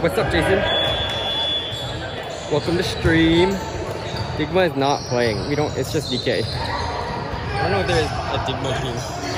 What's up, Jason? Welcome to stream. Digma is not playing. We don't. It's just DK. I don't know if there's a Digma team.